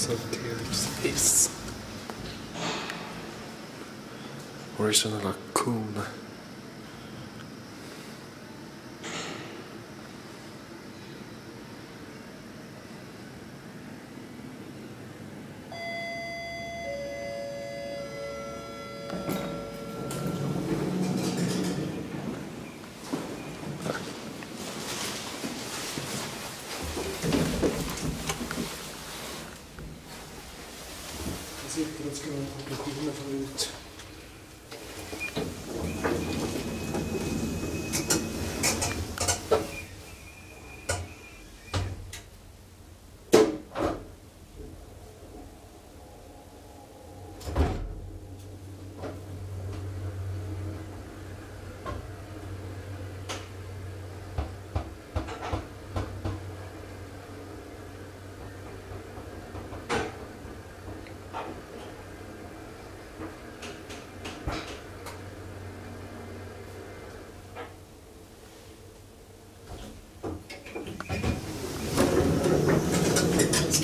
Santeringshiss. Original Coon. circa, jetzt genau, die 100 Minuten.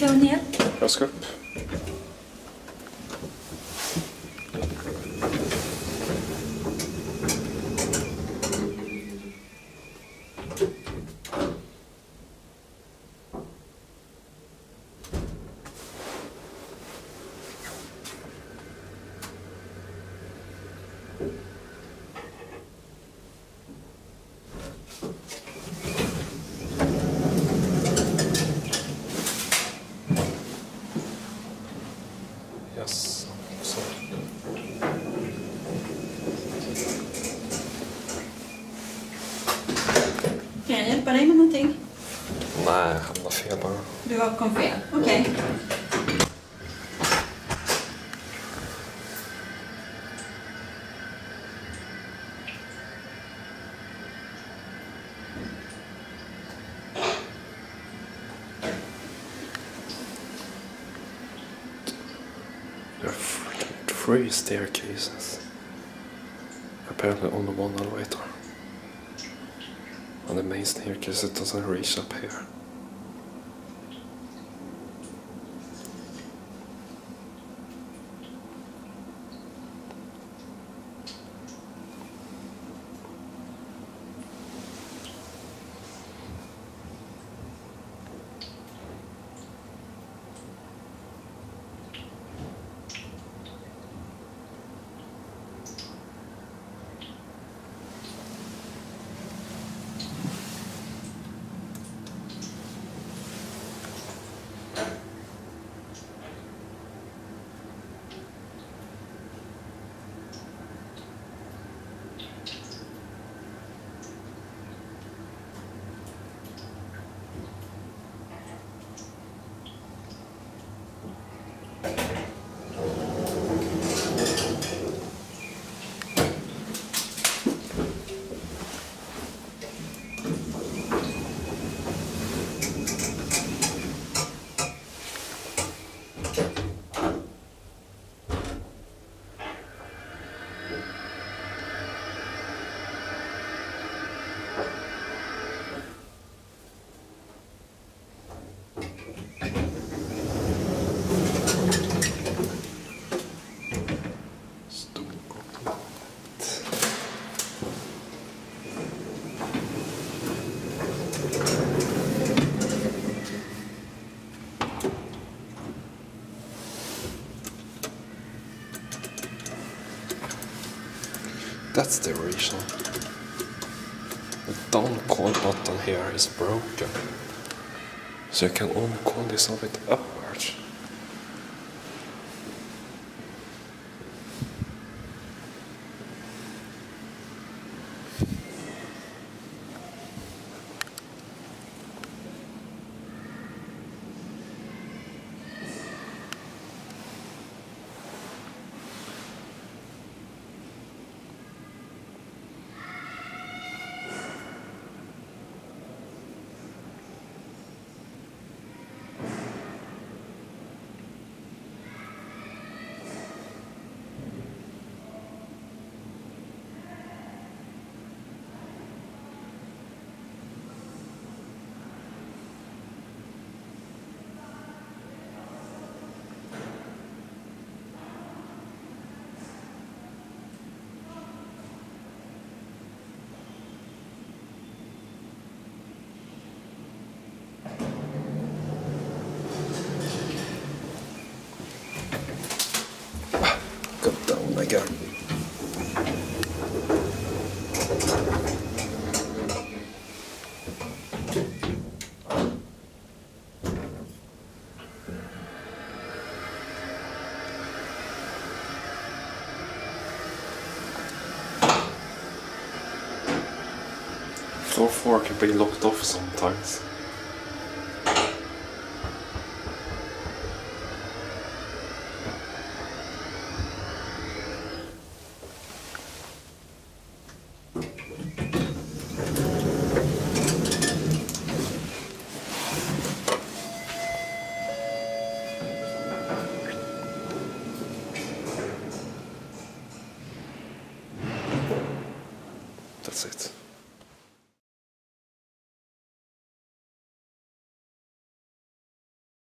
все нет. Oscar. Thank you. Nej, jag hamnade fel bara. Du kom fel. Okej. There are three staircases. Apparently only one elevator. And the main staircase it doesn't reach up here. That's the reason. The down call button here is broken. So you can only call this of it upwards. Door four can be locked off sometimes. That's it.